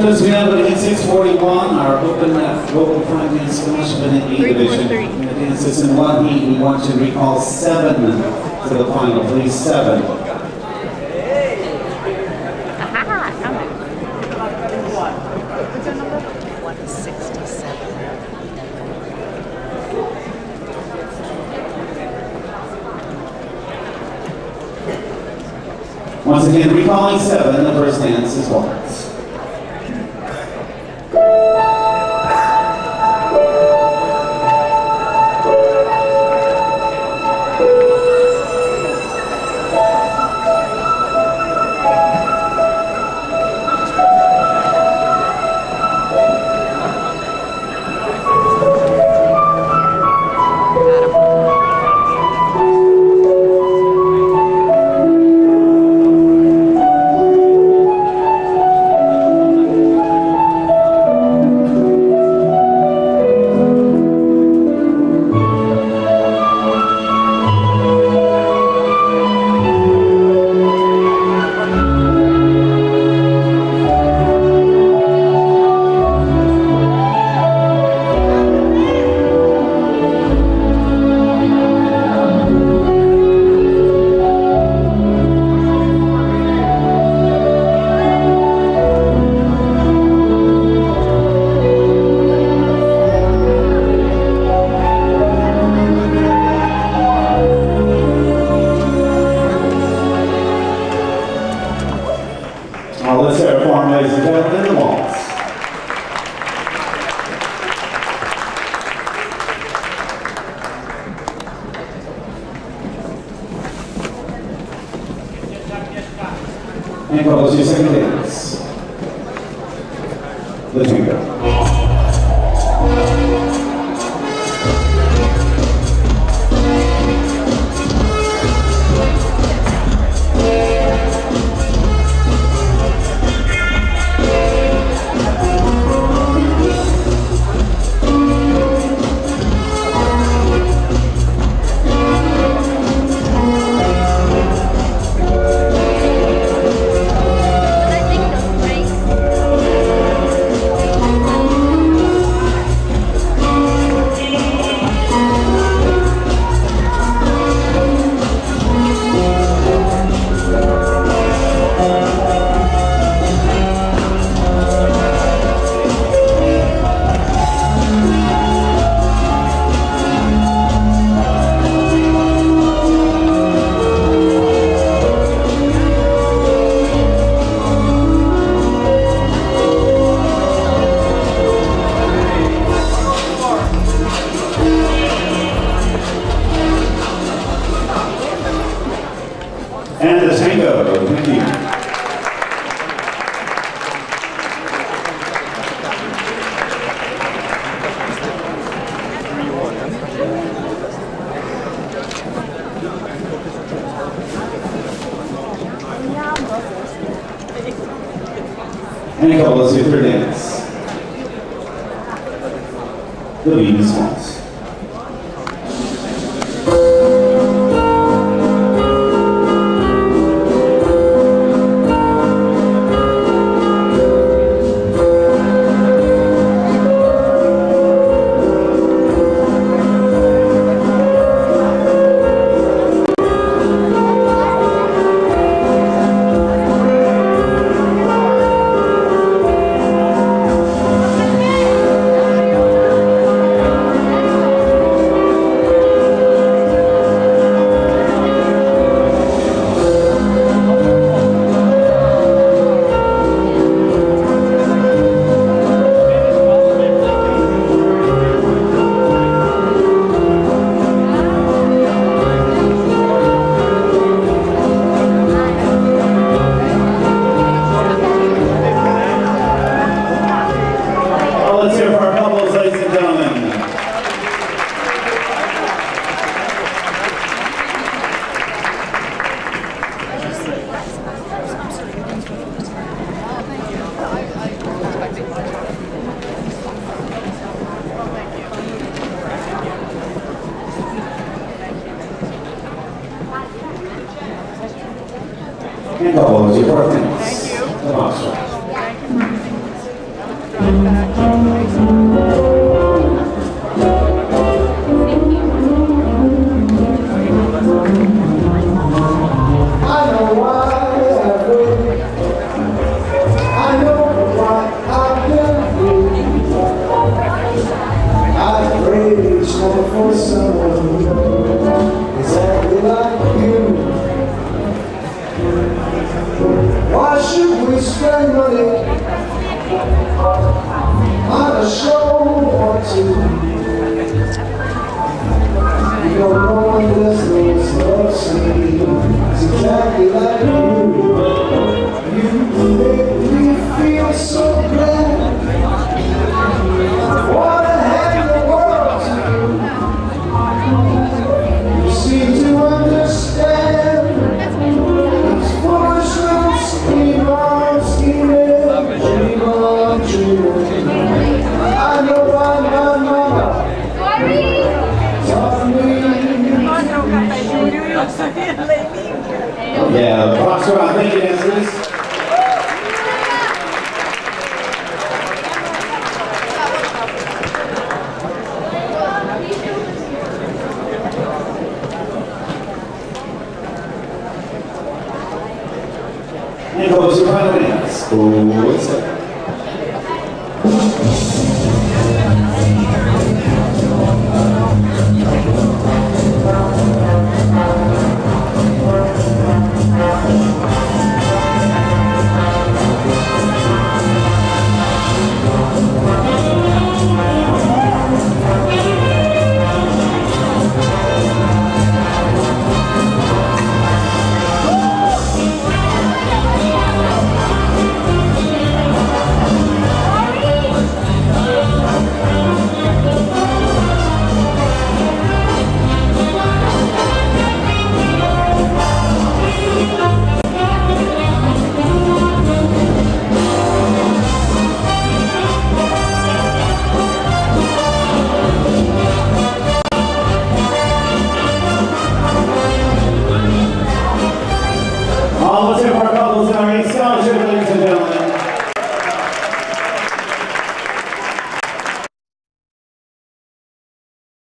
Those we have in 641 are open at local prime dance fellowship in the E division. In the in one heat, we want to recall seven to the final, please, seven. Aha, coming. What's your number? 167. Once again, recalling seven, the first dance is waltz. And follows your second dance. The tango. The thank you. And a couple of your dance. The Viennese. And couples, your fourth dance. The fox Why should we spend money on a show or two? You don't know when this looks, looks, exactly like Yeah, Ross thank you, dancers. Nicholas Ryan, school, what's up?